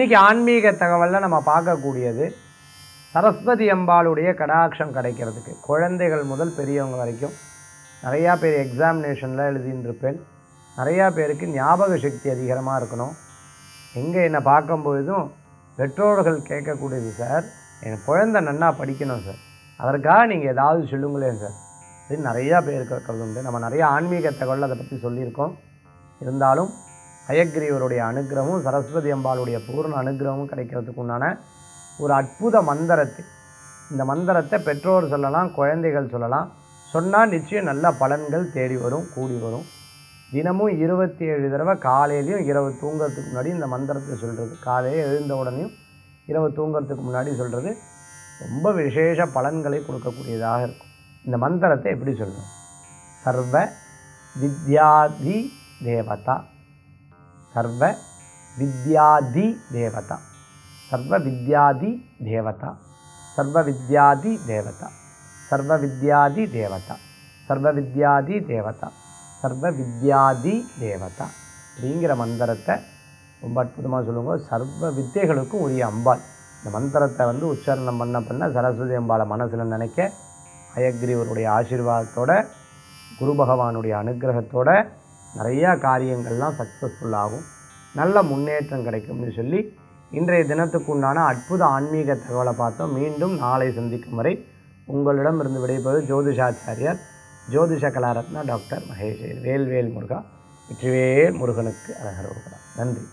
இன்றைக்கி ஆன்மீக தகவலில் நம்ம பார்க்கக்கூடியது சரஸ்வதி அம்பாளுடைய கடாட்சம் கிடைக்கிறதுக்கு. குழந்தைகள் முதல் பெரியவங்க வரைக்கும் நிறையா பேர் எக்ஸாமினேஷனில் எழுதின்னு இருப்பேன் நிறையா பேருக்கு ஞாபக சக்தி அதிகமாக இருக்கணும். எங்கே என்னை பார்க்கும்பொழுதும் பெற்றோர்கள் கேட்கக்கூடியது சார் என் குழந்தை நன்னா படிக்கணும் சார். அதற்காக நீங்கள் ஏதாவது சொல்லுங்களேன் சார். அப்படின்னு நிறையா பேர் கேட்கறது உண்டு. நம்ம நிறைய ஆன்மீக தகவல் அதை பற்றி சொல்லியிருக்கோம். இருந்தாலும் ஹயக்ரீவருடைய அனுகிரகமும் சரஸ்வதி அம்பாளுடைய பூர்ண அனுகிரகமும் கிடைக்கிறதுக்கு உண்டான ஒரு அற்புத மந்திரத்தை. இந்த மந்திரத்தை பெற்றோர் சொல்லலாம் குழந்தைகள் சொல்லலாம். சொன்னால் நிச்சயம் நல்ல பலன்கள் தேடி வரும் கூடி வரும். தினமும் இருபத்தி ஏழு தடவை காலையிலையும் இரவு தூங்குறதுக்கு முன்னாடி இந்த மந்திரத்தை சொல்கிறது காலையில் எழுந்த உடனேயும் இரவு தூங்குறதுக்கு முன்னாடி சொல்கிறது ரொம்ப விசேஷ பலன்களை கொடுக்கக்கூடியதாக இருக்கும். இந்த மந்திரத்தை எப்படி சொல்லணும் சர்வ வித்யாதி தேவதா. சர்வ வித்யாதி தேவதா. சர்வ வித்யாதி தேவதா. சர்வ வித்யாதி தேவதா. சர்வ வித்யாதி தேவதா. சர்வ வித்யாதி தேவதா. சர்வ வித்யாதி தேவதா. அப்படிங்கிற மந்திரத்தை ரொம்ப அற்புதமாக சொல்லுங்க. சர்வ வித்தைகளுக்கும் உரிய அம்பாள். இந்த மந்திரத்தை வந்து உச்சாரணம் பண்ண பண்ண சரஸ்வதி அம்பாளை மனசில் நினைக்க அயக்ரீவருடைய ஆசீர்வாதத்தோட குரு பகவானுடைய அனுகிரகத்தோட நிறையா காரியங்கள்லாம் சக்ஸஸ்ஃபுல் ஆகும். நல்ல முன்னேற்றம் கிடைக்கும்னு சொல்லி இன்றைய தினத்துக்கு உண்டான அற்புத ஆன்மீக தகவலை பார்த்தோம். மீண்டும் நாளை சந்திக்கும் வரை உங்களிடமிருந்து விடைபெறுவது ஜோதிஷாச்சாரியார் ஜோதிஷ கலாரத்னா டாக்டர் மகேஷ் வேல்வேல் முருகா வெற்றிவேல் முருகனுக்கு அழகர் நன்றி.